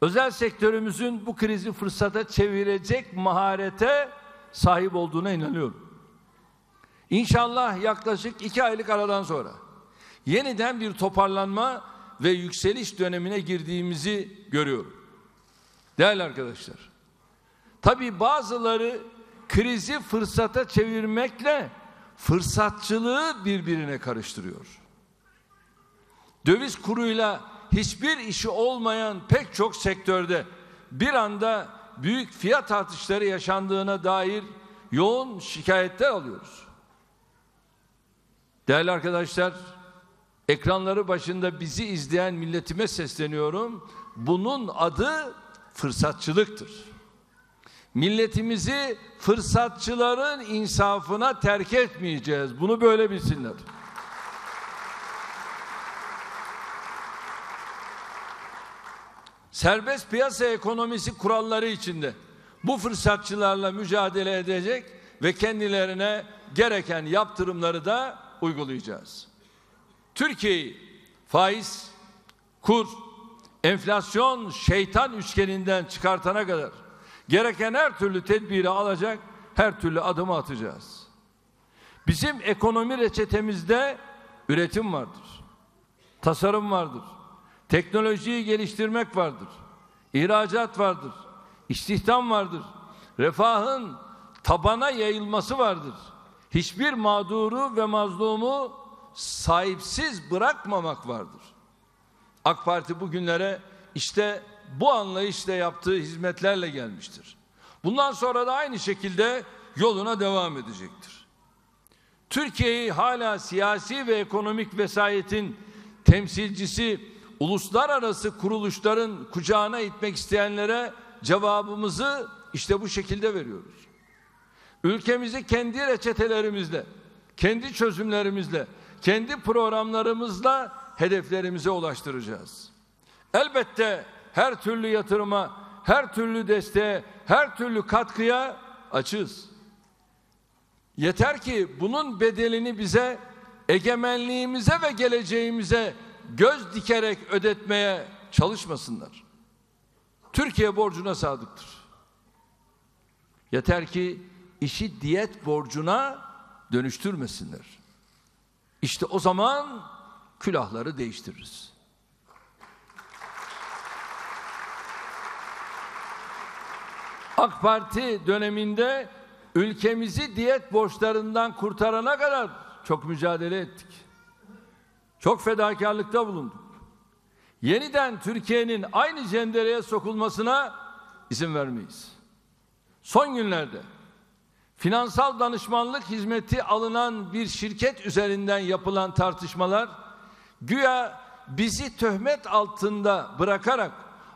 özel sektörümüzün bu krizi fırsata çevirecek maharete sahip olduğuna inanıyorum. İnşallah yaklaşık iki aylık aradan sonra yeniden bir toparlanma ve yükseliş dönemine girdiğimizi görüyorum. Değerli arkadaşlar, tabii bazıları krizi fırsata çevirmekle fırsatçılığı birbirine karıştırıyor. Döviz kuruyla hiçbir işi olmayan pek çok sektörde bir anda büyük fiyat artışları yaşandığına dair yoğun şikayetler alıyoruz. Değerli arkadaşlar, ekranları başında bizi izleyen milletime sesleniyorum. Bunun adı fırsatçılıktır. Milletimizi fırsatçıların insafına terk etmeyeceğiz. Bunu böyle bilsinler. Serbest piyasa ekonomisi kuralları içinde bu fırsatçılarla mücadele edecek ve kendilerine gereken yaptırımları da uygulayacağız. Türkiye'yi faiz, kur, enflasyon, şeytan üçgeninden çıkartana kadar gereken her türlü tedbiri alacak, her türlü adımı atacağız. Bizim ekonomi reçetemizde üretim vardır. Tasarım vardır. Teknolojiyi geliştirmek vardır. İhracat vardır. İstihdam vardır. Refahın tabana yayılması vardır. Hiçbir mağduru ve mazlumu sahipsiz bırakmamak vardır. AK Parti bugünlere işte bu anlayışla yaptığı hizmetlerle gelmiştir. Bundan sonra da aynı şekilde yoluna devam edecektir. Türkiye'yi hala siyasi ve ekonomik vesayetin temsilcisi uluslararası kuruluşların kucağına itmek isteyenlere cevabımızı işte bu şekilde veriyoruz. Ülkemizi kendi reçetelerimizle, kendi çözümlerimizle, kendi programlarımızla hedeflerimize ulaştıracağız. Elbette her türlü yatırıma, her türlü desteğe, her türlü katkıya açız. Yeter ki bunun bedelini bize, egemenliğimize ve geleceğimize göz dikerek ödetmeye çalışmasınlar. Türkiye borcuna sadıktır. Yeter ki işi diyet borcuna dönüştürmesinler. İşte o zaman külahları değiştiririz. AK Parti döneminde ülkemizi diyet borçlarından kurtarana kadar çok mücadele ettik. Çok fedakarlıkta bulunduk. Yeniden Türkiye'nin aynı cendereye sokulmasına izin vermeyiz. Son günlerde finansal danışmanlık hizmeti alınan bir şirket üzerinden yapılan tartışmalar güya bizi töhmet altında bırakarak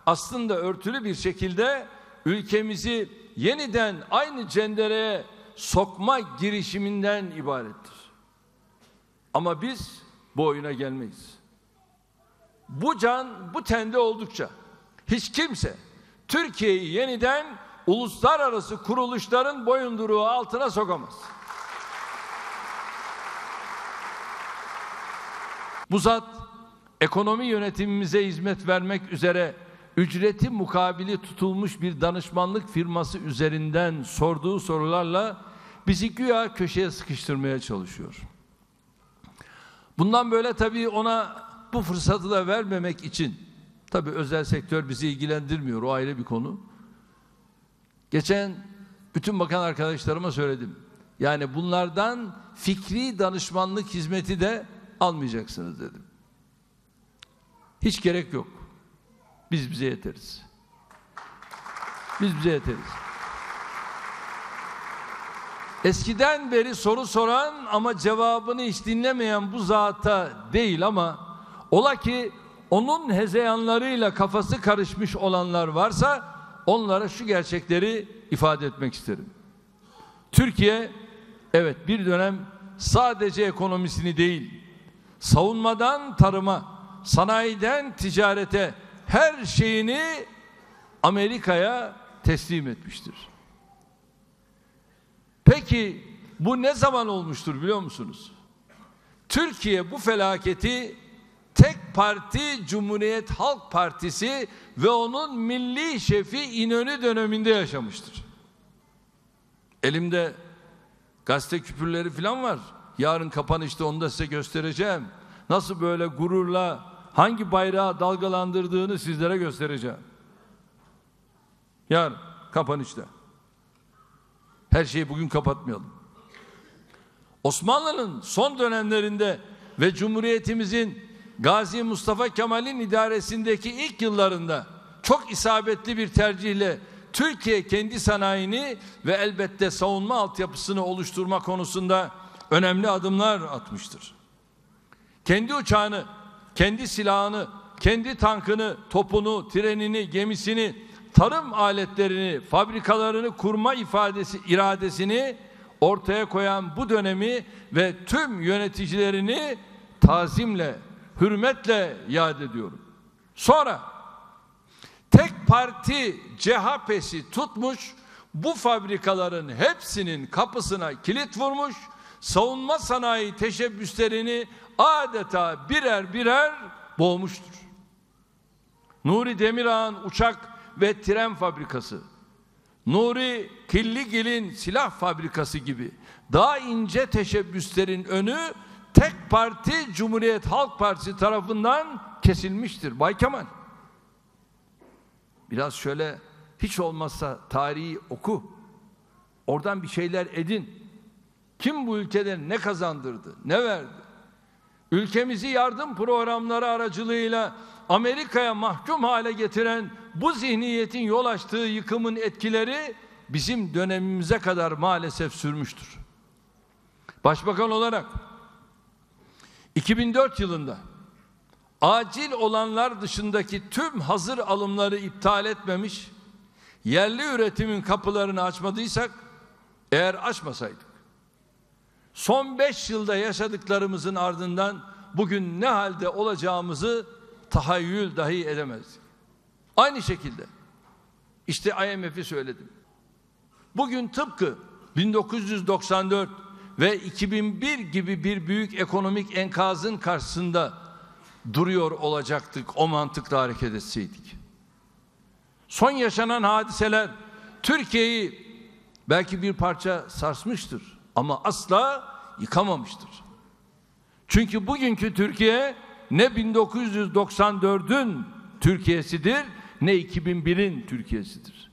aslında örtülü bir şekilde ülkemizi yeniden aynı cendereye sokma girişiminden ibarettir. Ama biz bu oyuna gelmeyiz. Bu can bu tende oldukça hiç kimse Türkiye'yi yeniden uluslararası kuruluşların boyunduruğu altına sokamaz. Bu zat ekonomi yönetimimize hizmet vermek üzere ücreti mukabili tutulmuş bir danışmanlık firması üzerinden sorduğu sorularla bizi güya köşeye sıkıştırmaya çalışıyor. Bundan böyle tabii ona bu fırsatı da vermemek için tabii özel sektör bizi ilgilendirmiyor o ayrı bir konu. Geçen bütün bakan arkadaşlarıma söyledim. Yani bunlardan fikri danışmanlık hizmeti de almayacaksınız dedim. Hiç gerek yok. Biz bize yeteriz. Biz bize yeteriz. Eskiden beri soru soran ama cevabını hiç dinlemeyen bu zata değil ama ola ki onun hezeyanlarıyla kafası karışmış olanlar varsa onlara şu gerçekleri ifade etmek isterim. Türkiye evet bir dönem sadece ekonomisini değil savunmadan tarıma, sanayiden ticarete her şeyini Amerika'ya teslim etmiştir. Peki bu ne zaman olmuştur biliyor musunuz? Türkiye bu felaketi tek parti Cumhuriyet Halk Partisi ve onun milli şefi İnönü döneminde yaşamıştır. Elimde gazete küpürleri falan var. Yarın kapanışta onu da size göstereceğim. Nasıl böyle gururla hangi bayrağı dalgalandırdığını sizlere göstereceğim. Yarın kapanışta. Her şeyi bugün kapatmayalım. Osmanlı'nın son dönemlerinde ve Cumhuriyetimizin Gazi Mustafa Kemal'in idaresindeki ilk yıllarında çok isabetli bir tercihle Türkiye kendi sanayini ve elbette savunma altyapısını oluşturma konusunda önemli adımlar atmıştır. Kendi uçağını, kendi silahını, kendi tankını, topunu, trenini, gemisini, tarım aletlerini, fabrikalarını kurma ifadesi, iradesini ortaya koyan bu dönemi ve tüm yöneticilerini tazimle, hürmetle yad ediyorum. Sonra tek parti CHP'si tutmuş bu fabrikaların hepsinin kapısına kilit vurmuş, savunma sanayi teşebbüslerini adeta birer birer boğmuştur. Nuri Demirağ'ın uçak ve tren fabrikası, Nuri Killigil'in silah fabrikası gibi daha ince teşebbüslerin önü tek parti Cumhuriyet Halk Partisi tarafından kesilmiştir. Bay Kemal. Biraz şöyle hiç olmazsa tarihi oku. Oradan bir şeyler edin. Kim bu ülkede ne kazandırdı, ne verdi? Ülkemizi yardım programları aracılığıyla Amerika'ya mahkum hale getiren bu zihniyetin yol açtığı yıkımın etkileri bizim dönemimize kadar maalesef sürmüştür. Başbakan olarak 2004 yılında acil olanlar dışındaki tüm hazır alımları iptal etmemiş, yerli üretimin kapılarını açmadıysak, eğer açmasaydık, son beş yılda yaşadıklarımızın ardından bugün ne halde olacağımızı tahayyül dahi edemezdik. Aynı şekilde, işte IMF'i söyledim. Bugün tıpkı 1994 ve 2001 gibi bir büyük ekonomik enkazın karşısında duruyor olacaktık o mantıkla hareket etseydik. Son yaşanan hadiseler Türkiye'yi belki bir parça sarsmıştır ama asla yıkamamıştır. Çünkü bugünkü Türkiye ne 1994'ün Türkiye'sidir ne 2001'in Türkiye'sidir.